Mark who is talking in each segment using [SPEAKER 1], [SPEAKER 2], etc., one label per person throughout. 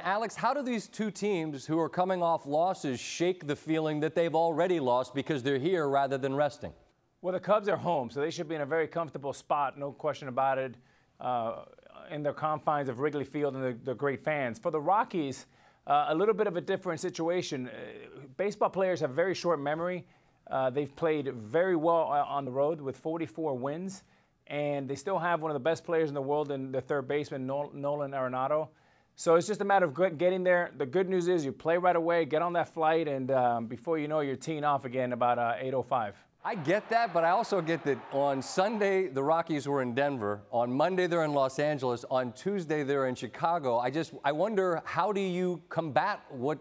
[SPEAKER 1] Alex, how do these two teams who are coming off losses shake the feeling that they've already lost because they're here rather than resting?
[SPEAKER 2] Well, the Cubs are home, so they should be in a very comfortable spot, no question about it, uh, in the confines of Wrigley Field and the, the great fans. For the Rockies, uh, a little bit of a different situation. Uh, baseball players have very short memory. Uh, they've played very well uh, on the road with 44 wins, and they still have one of the best players in the world in the third baseman, Nolan Arenado. So it's just a matter of getting there. The good news is you play right away, get on that flight, and um, before you know, you're teeing off again about uh, 8:05.
[SPEAKER 1] I get that, but I also get that on Sunday the Rockies were in Denver. On Monday they're in Los Angeles. On Tuesday they're in Chicago. I just I wonder how do you combat what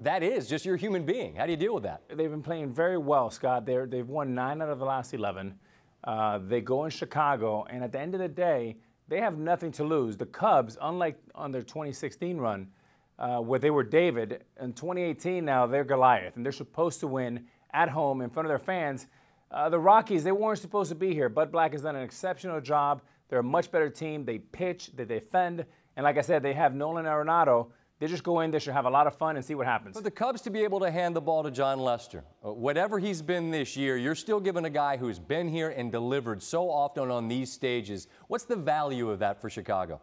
[SPEAKER 1] that is? Just you're human being. How do you deal with that?
[SPEAKER 2] They've been playing very well, Scott. They're, they've won nine out of the last 11. Uh, they go in Chicago, and at the end of the day, they have nothing to lose. The Cubs, unlike on their 2016 run, uh, where they were David, in 2018 now they're Goliath, and they're supposed to win at home in front of their fans. Uh, the Rockies, they weren't supposed to be here. Bud Black has done an exceptional job. They're a much better team. They pitch, they defend, and like I said, they have Nolan Arenado they just go in, they should have a lot of fun and see what happens.
[SPEAKER 1] For the Cubs to be able to hand the ball to Jon Lester, uh, whatever he's been this year, you're still giving a guy who's been here and delivered so often on these stages. What's the value of that for Chicago?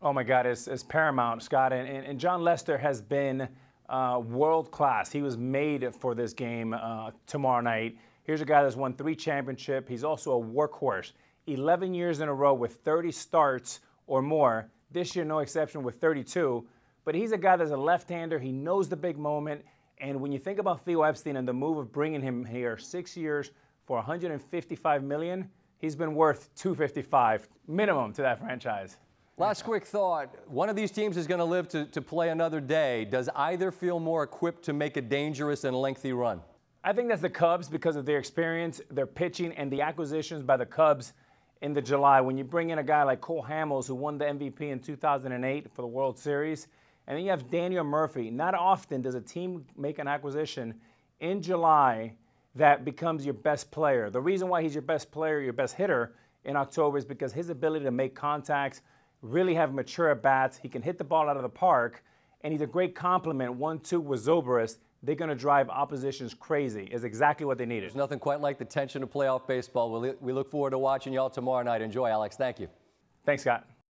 [SPEAKER 2] Oh my God, it's, it's paramount, Scott. And, and, and, Jon Lester has been uh, world class. He was made for this game uh, tomorrow night. Here's a guy that's won three championships. He's also a workhorse. 11 years in a row with 30 starts or more. This year, no exception, with 32. But he's a guy that's a left-hander. He knows the big moment. And when you think about Theo Epstein and the move of bringing him here, six years for 155 million, he's been worth 255 minimum to that franchise.
[SPEAKER 1] Last quick thought. One of these teams is going to live to, to play another day. Does either feel more equipped to make a dangerous and lengthy run?
[SPEAKER 2] I think that's the Cubs because of their experience, their pitching, and the acquisitions by the Cubs in the July. When you bring in a guy like Cole Hamels, who won the MVP in 2008 for the World Series, and then you have Daniel Murphy. Not often does a team make an acquisition in July that becomes your best player. The reason why he's your best player, your best hitter in October is because his ability to make contacts, really have mature bats. He can hit the ball out of the park, and he's a great complement. One, two with Zobrist. They're going to drive oppositions crazy. Is exactly what they needed.
[SPEAKER 1] There's nothing quite like the tension of playoff baseball. We look forward to watching y'all tomorrow night. Enjoy, Alex. Thank you.
[SPEAKER 2] Thanks, Scott.